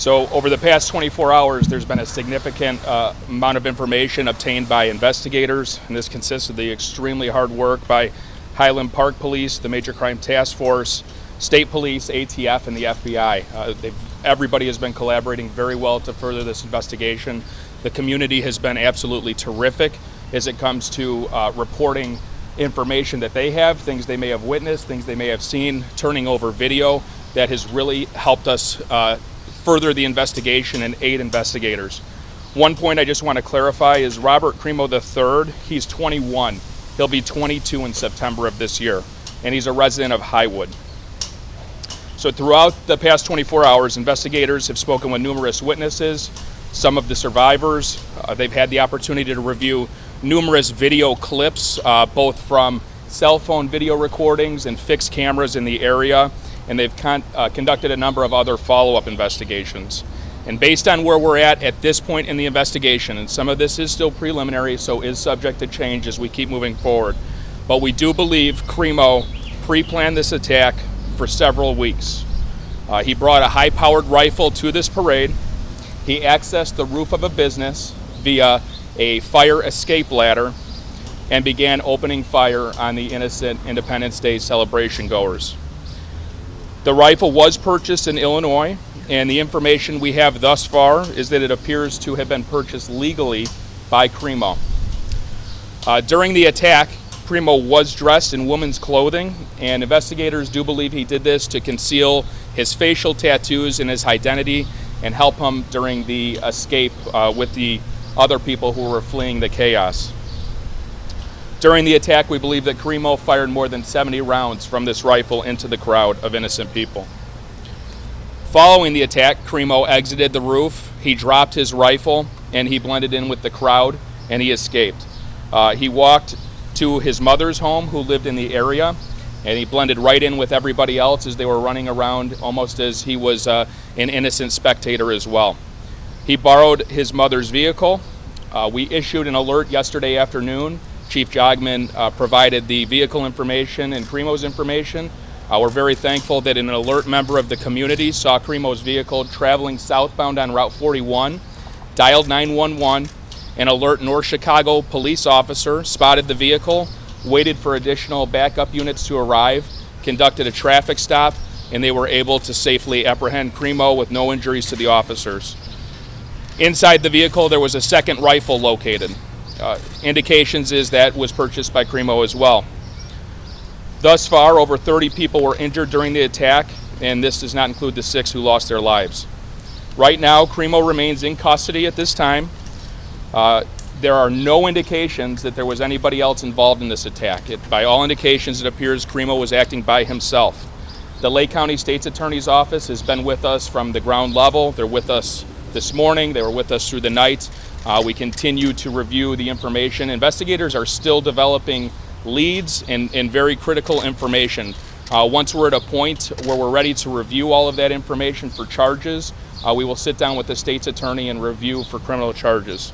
So over the past 24 hours, there's been a significant uh, amount of information obtained by investigators, and this consists of the extremely hard work by Highland Park Police, the Major Crime Task Force, State Police, ATF, and the FBI. Uh, everybody has been collaborating very well to further this investigation. The community has been absolutely terrific as it comes to uh, reporting information that they have, things they may have witnessed, things they may have seen, turning over video that has really helped us uh, further the investigation and aid investigators. One point I just want to clarify is Robert Crimo III, he's 21. He'll be 22 in September of this year, and he's a resident of Highwood. So throughout the past 24 hours, investigators have spoken with numerous witnesses, some of the survivors. Uh, they've had the opportunity to review numerous video clips, uh, both from cell phone video recordings and fixed cameras in the area, and they've con uh, conducted a number of other follow-up investigations. And based on where we're at at this point in the investigation, and some of this is still preliminary, so is subject to change as we keep moving forward, but we do believe Crimo pre-planned this attack for several weeks. Uh, he brought a high-powered rifle to this parade. He accessed the roof of a business via a fire escape ladder and began opening fire on the innocent Independence Day celebration goers. The rifle was purchased in Illinois, and the information we have thus far is that it appears to have been purchased legally by Crimo. Uh, during the attack, Crimo was dressed in woman's clothing, and investigators do believe he did this to conceal his facial tattoos and his identity and help him during the escape uh, with the other people who were fleeing the chaos. During the attack, we believe that Crimo fired more than 70 rounds from this rifle into the crowd of innocent people. Following the attack, Crimo exited the roof, he dropped his rifle, and he blended in with the crowd, and he escaped. Uh, he walked to his mother's home, who lived in the area, and he blended right in with everybody else as they were running around, almost as he was uh, an innocent spectator as well. He borrowed his mother's vehicle. Uh, we issued an alert yesterday afternoon Chief Jogmen uh, provided the vehicle information and Crimo's information. Uh, we're very thankful that an alert member of the community saw Crimo's vehicle traveling southbound on Route 41, dialed 911. An alert North Chicago police officer spotted the vehicle, waited for additional backup units to arrive, conducted a traffic stop, and they were able to safely apprehend Crimo with no injuries to the officers. Inside the vehicle, there was a second rifle located indications is that was purchased by Crimo as well. Thus far, over 30 people were injured during the attack, and this does not include the six who lost their lives. Right now, Crimo remains in custody at this time. Uh, there are no indications that there was anybody else involved in this attack. It, by all indications, it appears Crimo was acting by himself. The Lake County State's Attorney's Office has been with us from the ground level. They're with us this morning. They were with us through the night. Uh, we continue to review the information. Investigators are still developing leads and, and very critical information. Uh, once we're at a point where we're ready to review all of that information for charges, uh, we will sit down with the state's attorney and review for criminal charges.